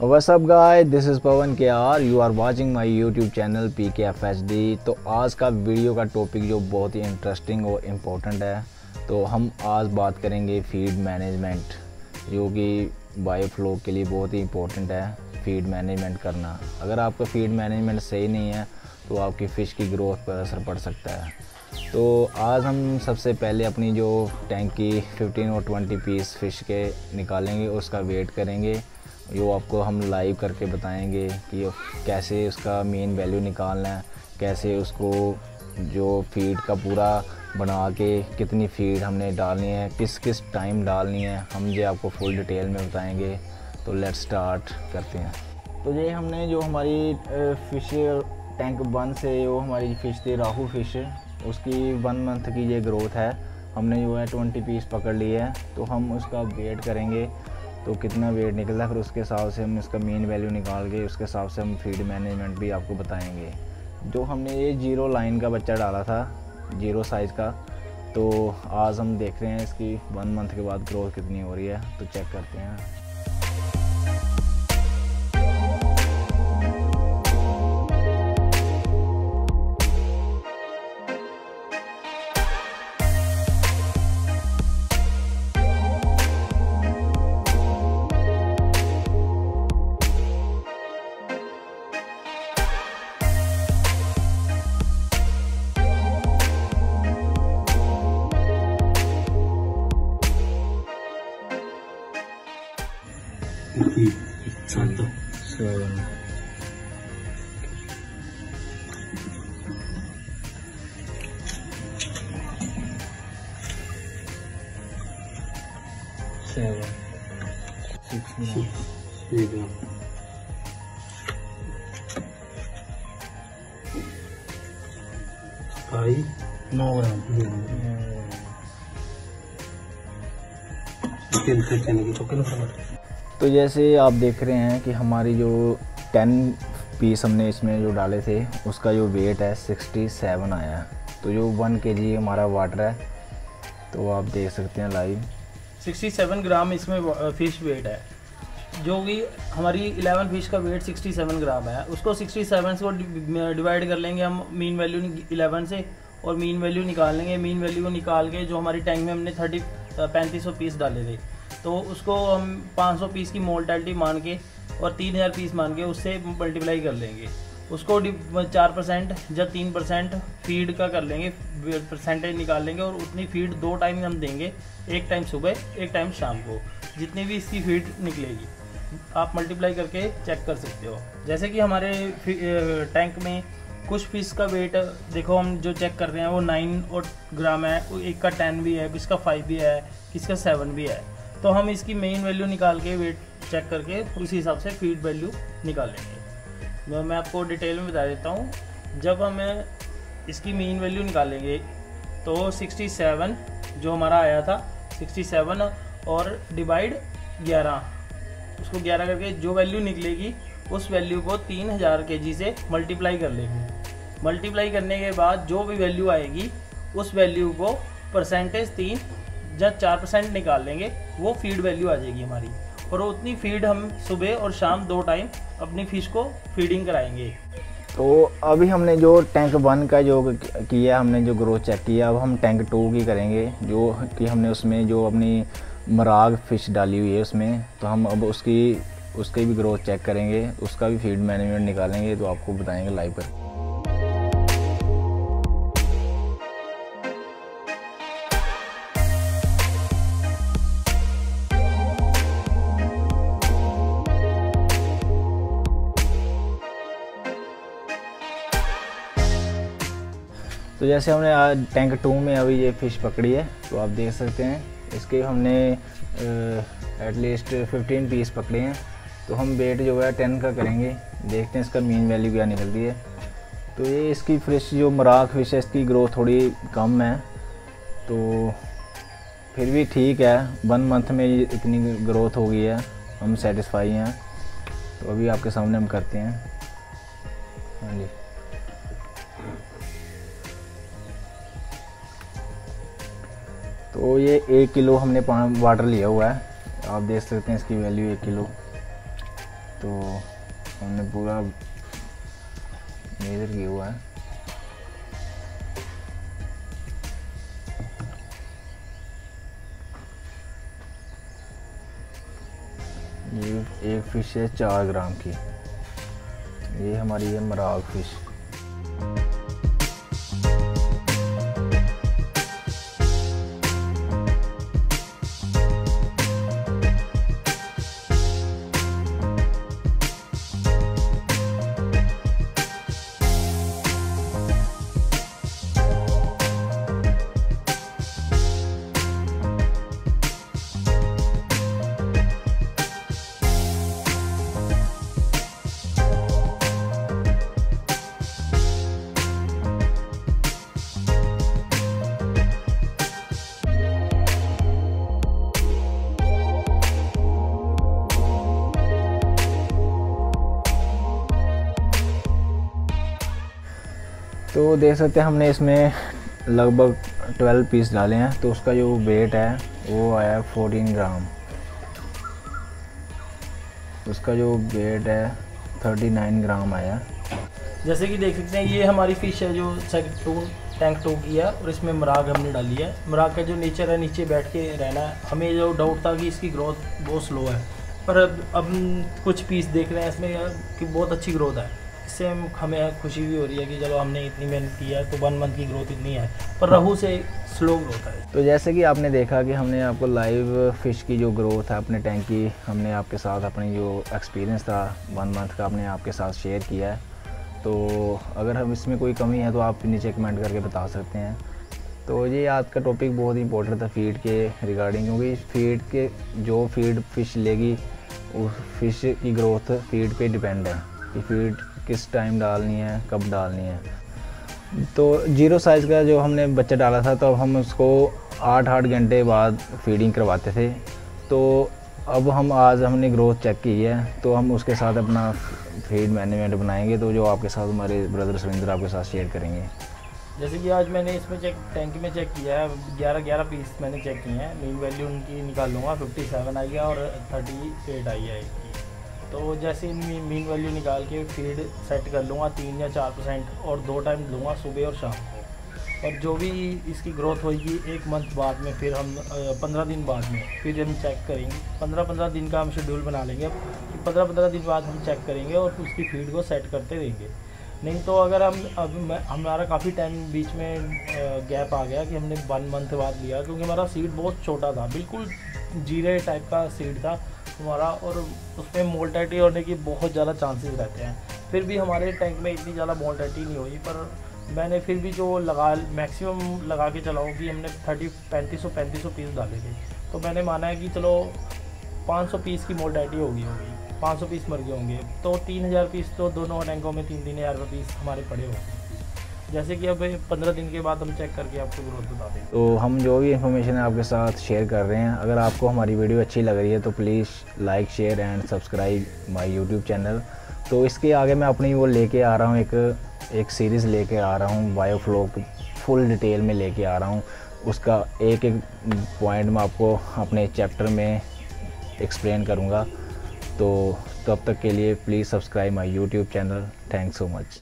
Up, guys? This is Pavan K R you are watching my YouTube channel P K F H D तो आज का video का topic जो बहुत ही interesting और इम्पोर्टेंट है तो हम आज बात करेंगे फ़ीड मैनेजमेंट जो कि बायो फ्लो के लिए बहुत ही इम्पोर्टेंट है फ़ीड मैनेजमेंट करना। अगर आपका फ़ीड मैनेजमेंट सही नहीं है तो आपकी फ़िश की ग्रोथ पर असर पड़ सकता है। तो आज हम सबसे पहले अपनी जो टैंक की 15 और 20 पीस फ़िश के निकालेंगे, उसका वेट करेंगे। जो आपको हम लाइव करके बताएँगे कि कैसे उसका मेन वैल्यू निकालना है, कैसे उसको जो फ़ीड का पूरा बना के कितनी फ़ीड हमने डालनी है, किस किस टाइम डालनी है, हम ये आपको फुल डिटेल में बताएँगे। तो लेट स्टार्ट करते हैं। तो ये हमने जो हमारी फ़िश टैंक वन से वो हमारी फ़िश थी, राहू फ़िश उसकी वन मंथ की ये ग्रोथ है। हमने जो है ट्वेंटी पीस पकड़ लिए है तो हम उसका वेट करेंगे। तो कितना वेट निकलता है, फिर उसके हिसाब से हम इसका मेन वैल्यू निकाल के उसके हिसाब से हम फ़ीड मैनेजमेंट भी आपको बताएँगे। जो हमने ये ज़ीरो लाइन का बच्चा डाला था ज़ीरो साइज़ का तो आज हम देख रहे हैं इसकी वन मंथ के बाद ग्रोथ कितनी हो रही है तो चेक करते हैं। いちゃんと。そうだね。Seven, six, nine, seven. Five. No, no. Yeah. Ten, ten, ten. Okay, no problem. तो जैसे आप देख रहे हैं कि हमारी जो टेन पीस हमने इसमें जो डाले थे, उसका जो वेट है सिक्सटी सेवन आया है। तो जो वन के जी हमारा वाटर है तो आप देख सकते हैं लाइव 67 ग्राम इसमें फ़िश वेट है। जो कि हमारी 11 फ़िश का वेट 67 ग्राम है। उसको 67 को डिवाइड कर लेंगे हम मीन वैल्यू 11 से, और मीन वैल्यू निकाल लेंगे। मीन वैल्यू को निकाल के जो हमारी टैंक में हमने थर्टी पैंतीस सौ पीस डाले थे। तो उसको हम 500 पीस की मोल्टैलिटी मान के और 3000 पीस मान के उससे मल्टीप्लाई कर लेंगे। उसको चार परसेंट या तीन परसेंट फ़ीड का कर लेंगे परसेंटेज निकाल लेंगे और उतनी फ़ीड दो टाइम हम देंगे, एक टाइम सुबह, एक टाइम शाम को। जितनी भी इसकी फ़ीड निकलेगी, आप मल्टीप्लाई करके चेक कर सकते हो। जैसे कि हमारे टैंक में कुछ फ़िश का वेट, देखो हम जो चेक कर रहे हैं वो नाइन और ग्राम है एक का टेन भी है किसका फाइव भी है किसका सेवन भी है। तो हम इसकी मेन वैल्यू निकाल के वेट चेक करके उसी हिसाब से फ़ीड वैल्यू निकालेंगे मैं मैं आपको डिटेल में बता देता हूँ। जब हमें इसकी मेन वैल्यू निकालेंगे तो 67 जो हमारा आया था 67 और डिवाइड 11 उसको 11 करके जो वैल्यू निकलेगी, उस वैल्यू को 3000 के से मल्टीप्लाई कर लेंगे। मल्टीप्लाई करने के बाद जो भी वैल्यू आएगी, उस वैल्यू को परसेंटेज तीन जब चार परसेंट निकाल लेंगे, वो फ़ीड वैल्यू आ जाएगी हमारी। और उतनी फ़ीड हम सुबह और शाम दो टाइम अपनी फ़िश को फीडिंग कराएँगे। तो अभी हमने जो टैंक वन का जो किया, हमने जो ग्रोथ चेक किया, अब हम टैंक टू की करेंगे, जो कि हमने उसमें जो अपनी मराग फ़िश डाली हुई है उसमें तो हम अब उसकी उसकी भी ग्रोथ चेक करेंगे, उसका भी फ़ीड मैनेजमेंट निकालेंगे तो आपको बताएँगे लाइव पर। तो जैसे हमने आज टैंक टू में अभी ये फ़िश पकड़ी है तो आप देख सकते हैं, इसके हमने एटलीस्ट फिफ्टीन पीस पकड़े हैं। तो हम वेट जो है टेन का करेंगे, देखते हैं इसका मीन वैल्यू क्या निकलती है। तो ये इसकी फ्रिश जो मराक फ़िश है इसकी ग्रोथ थोड़ी कम है। तो फिर भी ठीक है वन मंथ में इतनी ग्रोथ हो गई है, हम सेटिस्फाई हैं। तो अभी आपके सामने हम करते हैं। हाँ जी। तो ये एक किलो हमने वाटर लिया हुआ है। आप देख सकते हैं इसकी वैल्यू एक किलो। तो हमने पूरा मेजर किया हुआ है। ये एक फ़िश है, चार ग्राम की। ये हमारी है मराग फ़िश तो देख सकते हैं हमने इसमें लगभग 12 पीस डाले हैं। तो उसका जो वेट है, वो आया 14 ग्राम उसका जो वेट है 39 ग्राम आया। जैसे कि देख सकते हैं, ये हमारी फ़िश है जो सेकंड टू टैंक टू की है, और इसमें मराग हमने डाली है। मराग का जो नेचर है, नीचे बैठ के रहना है। हमें जो डाउट था कि इसकी ग्रोथ बहुत स्लो है। पर अब अब कुछ पीस देख रहे हैं इसमें, कि बहुत अच्छी ग्रोथ है। हम हमें खुशी भी हो रही है कि चलो हमने इतनी मेहनत की है तो वन मंथ की ग्रोथ इतनी है। पर रहू से स्लो ग्रोथ है। तो जैसे कि आपने देखा कि हमने आपको लाइव फ़िश की जो ग्रोथ है, अपने टैंक की, हमने आपके साथ अपनी जो एक्सपीरियंस था वन मंथ का हमने आपके साथ शेयर किया है। तो अगर हम इसमें कोई कमी है तो आप नीचे कमेंट करके बता सकते हैं। तो ये आज का टॉपिक बहुत ही इंपॉर्टेंट था फ़ीड के रिगार्डिंग क्योंकि फ़ीड के, जो फ़ीड फ़िश लेगी, उस फ़िश की ग्रोथ फ़ीड पे डिपेंड है। कि फ़ीड किस टाइम डालनी है, कब डालनी है। तो ज़ीरो साइज़ का जो हमने बच्चा डाला था तो अब हम उसको आठ आठ घंटे बाद फीडिंग करवाते थे। तो अब हम आज हमने ग्रोथ चेक की है तो हम उसके साथ अपना फ़ीड मैनेजमेंट बनाएँगे तो जो आपके साथ हमारे ब्रदर सुरेंद्र आपके साथ शेयर करेंगे। जैसे कि आज मैंने इसमें चेक टैंक में चेक किया है ग्यारह ग्यारह पीस मैंने चेक किए हैं। मीन वैल्यू उनकी निकाल लूँगा फिफ्टी सेवन आई है और थर्टी एट आई है तो जैसे मीन वैल्यू निकाल के फ़ीड सेट कर लूँगा, तीन या चार परसेंट और दो टाइम लूँगा सुबह और शाम को। और जो भी इसकी ग्रोथ होगी, एक मंथ बाद में फिर हम पंद्रह दिन बाद में फिर हम चेक करेंगे। पंद्रह पंद्रह दिन का हम शेड्यूल बना लेंगे। पंद्रह पंद्रह दिन बाद हम चेक करेंगे और उसकी फ़ीड को सेट करते रहेंगे। नहीं तो अगर हम, अब हमारा काफ़ी टाइम बीच में गैप आ गया कि हमने वन मंथ बाद लिया, क्योंकि हमारा सीड बहुत छोटा था। बिल्कुल जीरे टाइप का सीड था। हमारा और उसमें मोल्टैटी होने की बहुत ज़्यादा चांसेस रहते हैं। फिर भी हमारे टैंक में इतनी ज़्यादा मोल्टाइटी नहीं हुई, पर मैंने फिर भी जो लगा मैक्सिमम लगा के चलाऊँ कि हमने थर्टी पैंतीस सौ पैंतीस सौ पीस डाले थे। तो मैंने माना है कि चलो पाँच सौ पीस की मोल्टाइटी होगी होगी। पाँच सौ पीस मर गए होंगे। तो तीन हज़ार पीस तो दोनों टैंकों में तीन तीन हज़ार पीस हमारे पड़े होंगे। जैसे कि अब पंद्रह दिन के बाद हम चेक करके आपको ग्रोथ बता देंगे। तो हम जो भी इन्फॉर्मेशन है आपके साथ शेयर कर रहे हैं, अगर आपको हमारी वीडियो अच्छी लग रही है तो please like share and subscribe my YouTube channel तो इसके आगे मैं अपनी वो लेके आ रहा हूँ, एक एक सीरीज़ लेके आ रहा हूँ बायोफ्लोक फुल डिटेल में लेके आ रहा हूँ। उसका एक एक पॉइंट मैं आपको अपने चैप्टर में एक्सप्लेन करूँगा। तो तब तक के लिए please subscribe my YouTube channel thanks so much